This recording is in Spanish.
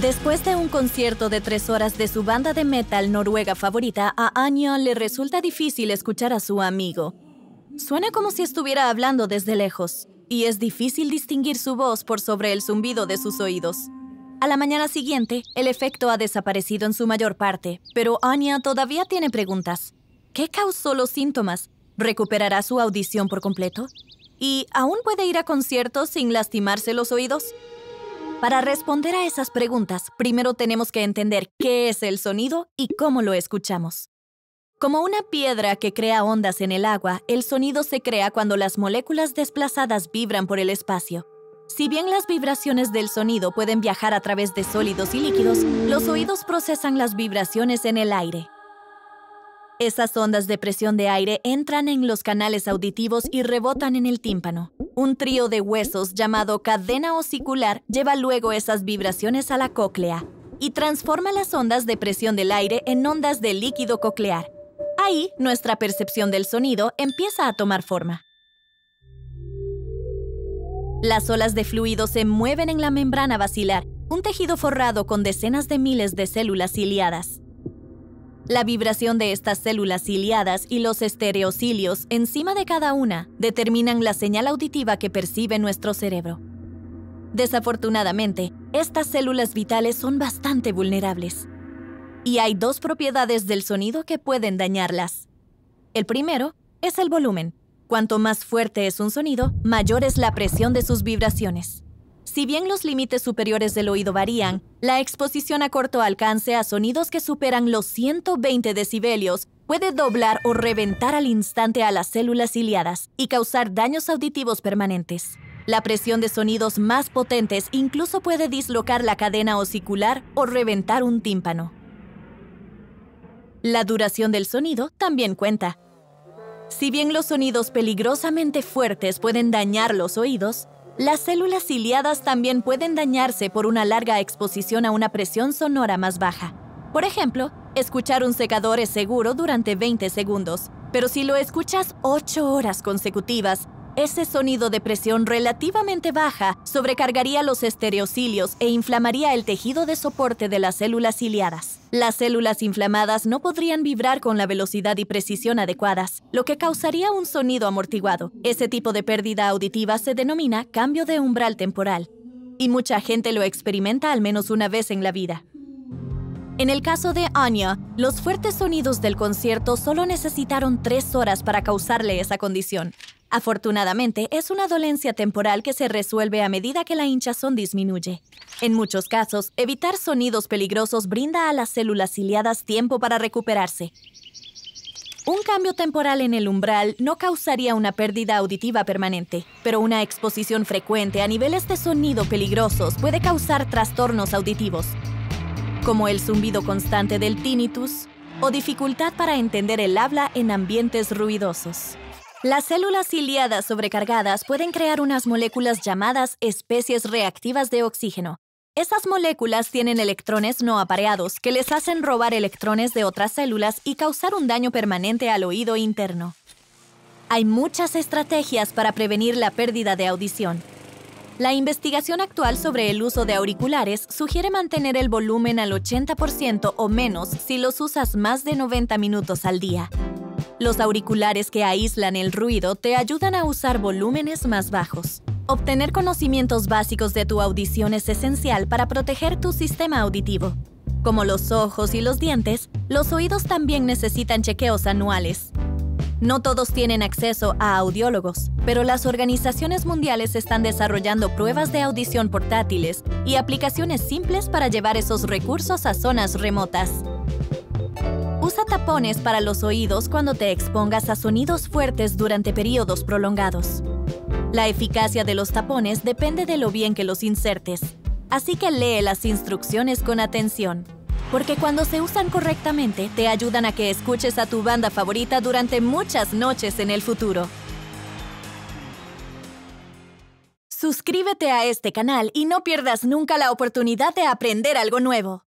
Después de un concierto de tres horas de su banda de metal noruega favorita, a Anya le resulta difícil escuchar a su amigo. Suena como si estuviera hablando desde lejos, y es difícil distinguir su voz por sobre el zumbido de sus oídos. A la mañana siguiente, el efecto ha desaparecido en su mayor parte, pero Anya todavía tiene preguntas. ¿Qué causó los síntomas? ¿Recuperará su audición por completo? ¿Y aún puede ir a conciertos sin lastimarse los oídos? Para responder a esas preguntas, primero tenemos que entender qué es el sonido y cómo lo escuchamos. Como una piedra que crea ondas en el agua, el sonido se crea cuando las moléculas desplazadas vibran por el espacio. Si bien las vibraciones del sonido pueden viajar a través de sólidos y líquidos, los oídos procesan las vibraciones en el aire. Esas ondas de presión de aire entran en los canales auditivos y rebotan en el tímpano. Un trío de huesos llamado cadena osicular lleva luego esas vibraciones a la cóclea y transforma las ondas de presión del aire en ondas de líquido coclear. Ahí, nuestra percepción del sonido empieza a tomar forma. Las olas de fluido se mueven en la membrana basilar, un tejido forrado con decenas de miles de células ciliadas. La vibración de estas células ciliadas y los estereocilios encima de cada una determinan la señal auditiva que percibe nuestro cerebro. Desafortunadamente, estas células vitales son bastante vulnerables. Y hay dos propiedades del sonido que pueden dañarlas. El primero es el volumen. Cuanto más fuerte es un sonido, mayor es la presión de sus vibraciones. Si bien los límites superiores del oído varían, la exposición a corto alcance a sonidos que superan los 120 decibelios puede doblar o reventar al instante a las células ciliadas y causar daños auditivos permanentes. La presión de sonidos más potentes incluso puede dislocar la cadena osicular o reventar un tímpano. La duración del sonido también cuenta. Si bien los sonidos peligrosamente fuertes pueden dañar los oídos, las células ciliadas también pueden dañarse por una larga exposición a una presión sonora más baja. Por ejemplo, escuchar un secador es seguro durante 20 segundos, pero si lo escuchas 8 horas consecutivas, ese sonido de presión relativamente baja sobrecargaría los estereocilios e inflamaría el tejido de soporte de las células ciliadas. Las células inflamadas no podrían vibrar con la velocidad y precisión adecuadas, lo que causaría un sonido amortiguado. Ese tipo de pérdida auditiva se denomina cambio de umbral temporal, y mucha gente lo experimenta al menos una vez en la vida. En el caso de Anya, los fuertes sonidos del concierto solo necesitaron tres horas para causarle esa condición. Afortunadamente, es una dolencia temporal que se resuelve a medida que la hinchazón disminuye. En muchos casos, evitar sonidos peligrosos brinda a las células ciliadas tiempo para recuperarse. Un cambio temporal en el umbral no causaría una pérdida auditiva permanente, pero una exposición frecuente a niveles de sonido peligrosos puede causar trastornos auditivos, como el zumbido constante del tinnitus o dificultad para entender el habla en ambientes ruidosos. Las células ciliadas sobrecargadas pueden crear unas moléculas llamadas especies reactivas de oxígeno. Esas moléculas tienen electrones no apareados que les hacen robar electrones de otras células y causar un daño permanente al oído interno. Hay muchas estrategias para prevenir la pérdida de audición. La investigación actual sobre el uso de auriculares sugiere mantener el volumen al 80% o menos si los usas más de 90 minutos al día. Los auriculares que aíslan el ruido te ayudan a usar volúmenes más bajos. Obtener conocimientos básicos de tu audición es esencial para proteger tu sistema auditivo. Como los ojos y los dientes, los oídos también necesitan chequeos anuales. No todos tienen acceso a audiólogos, pero las organizaciones mundiales están desarrollando pruebas de audición portátiles y aplicaciones simples para llevar esos recursos a zonas remotas. Usa tapones para los oídos cuando te expongas a sonidos fuertes durante periodos prolongados. La eficacia de los tapones depende de lo bien que los insertes, así que lee las instrucciones con atención, porque cuando se usan correctamente te ayudan a que escuches a tu banda favorita durante muchas noches en el futuro. Suscríbete a este canal y no pierdas nunca la oportunidad de aprender algo nuevo.